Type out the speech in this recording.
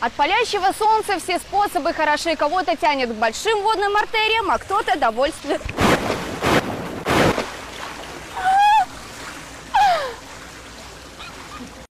От палящего солнца все способы хороши. Кого-то тянет к большим водным артериям, а кто-то довольствует.